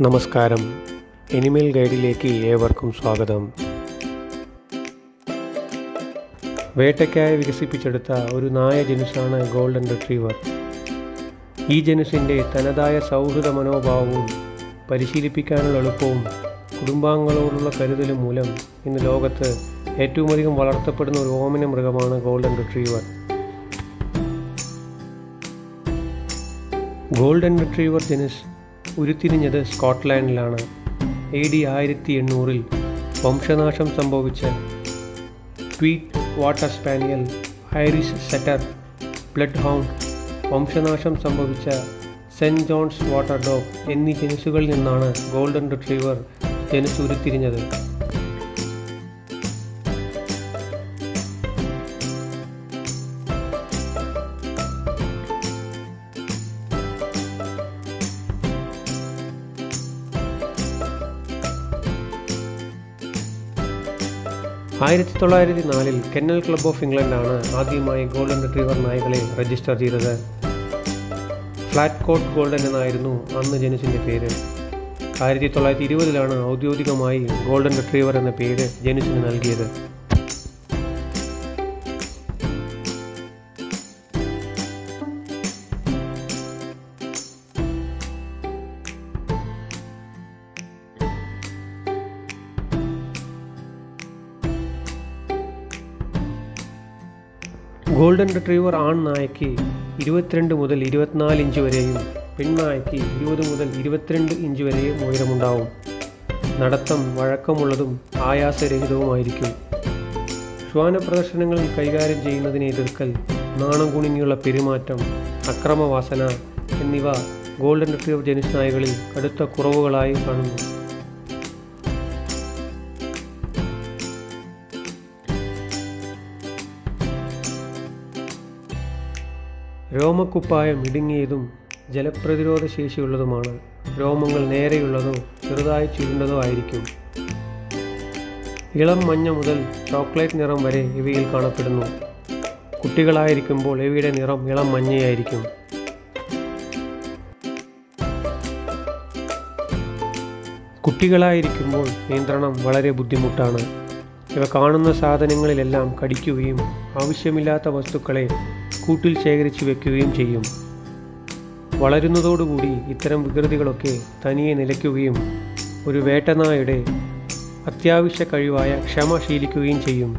നമസ്കാരം. എനിമൽ ഗൈഡിലേക്ക് ഏവർക്കും സ്വാഗതം. വേട്ടയ്ക്കായി വികസിപ്പിച്ചെടുത്ത ഒരു നായ ജനുസാണ് ഗോൾഡൻ റിട്രീവർ. ഈ ജനുസിന്റെ തനതായ സൗഹൃദ മനോഭാവവും പരിശീലിപ്പിക്കാനുള്ള എളുപ്പവും കുടുംബാംഗങ്ങളോടുള്ള കരുതലും മൂലം ഇന്ന് ലോകത്ത് ഏറ്റവും അധികം വളർത്തപ്പെടുന്ന ഒരു ഓമന മൃഗമാണ് ഗോൾഡൻ റിട്രീവർ. ഗോൾഡൻ റിട്രീവർ ജനുസ് ഉരുത്തിരിഞ്ഞത് സ്കോട്ട്ലാൻഡിലാണ്. എ ഡി ആയിരത്തി എണ്ണൂറിൽ വംശനാശം സംഭവിച്ച tweed water spaniel Irish setter bloodhound വംശനാശം സംഭവിച്ച സെന്റ് ജോൺസ് വാട്ടർ ഡോഗ് എന്നീ ജനുസുകളിൽ നിന്നാണ് ഗോൾഡൻ റിട്രീവർ ജനുസ് ഉരുത്തിരിഞ്ഞത്. ആയിരത്തി തൊള്ളായിരത്തി നാലിൽ കെന്നൽ ക്ലബ് ഓഫ് ഇംഗ്ലണ്ടാണ് ആദ്യമായി ഗോൾഡൻ റിട്രീവർ നായകളെ രജിസ്റ്റർ ചെയ്തത്. ഫ്ലാറ്റ് കോട്ട് ഗോൾഡൻ എന്നായിരുന്നു അന്ന് ജനുസിന്റെ പേര്. ആയിരത്തി തൊള്ളായിരത്തി ഇരുപതിലാണ് ഔദ്യോഗികമായി ഗോൾഡൻ റിട്രീവർ എന്ന പേര് ജനുസിന് നൽകിയത്. ഗോൾഡൻ റിട്രീവർ ആൺ നായയ്ക്ക് ഇരുപത്തിരണ്ട് മുതൽ ഇരുപത്തിനാല് ഇഞ്ച് വരെയും പെൺനായയ്ക്ക് ഇരുപത് മുതൽ ഇരുപത്തിരണ്ട് ഇഞ്ച് വരെയും ഉയരമുണ്ടാവും. നടത്തം വഴക്കമുള്ളതും ആയാസരഹിതവുമായിരിക്കും. ശ്വാന പ്രദർശനങ്ങൾ കൈകാര്യം ചെയ്യുന്നതിനെ എതിർക്കൽ നാണം കുണിങ്ങിയുള്ള പെരുമാറ്റം അക്രമവാസന എന്നിവ ഗോൾഡൻ റിട്രീവർ ജനുസ് നായകളിൽ കടുത്ത കുറവുകളായി കാണുന്നു. രോമക്കുപ്പായം ഇടുങ്ങിയതും ജലപ്രതിരോധ ശേഷിയുള്ളതുമാണ്. രോമങ്ങൾ നേരെയുള്ളതോ ചെറുതായി ചുരുണ്ടതോ ആയിരിക്കും. ഇളം മഞ്ഞ മുതൽ ചോക്ലേറ്റ് നിറം വരെ ഇവയിൽ കാണപ്പെടുന്നു. കുട്ടികളായിരിക്കുമ്പോൾ ഇവയുടെ നിറം ഇളം മഞ്ഞയായിരിക്കും. കുട്ടികളായിരിക്കുമ്പോൾ നിയന്ത്രണം വളരെ ബുദ്ധിമുട്ടാണ്. ഇവ കാണുന്ന സാധനങ്ങളിലെല്ലാം കടിക്കുകയും ആവശ്യമില്ലാത്ത വസ്തുക്കളെ കൂട്ടിൽ ശേഖരിച്ചു വെക്കുകയും ചെയ്യും. വളരുന്നതോടുകൂടി ഇത്തരം വികൃതികളൊക്കെ തനിയെ നിലയ്ക്കുകയും ഒരു വേട്ടനായുടെ അത്യാവശ്യ കഴിവായ ക്ഷമ ശീലിക്കുകയും ചെയ്യും.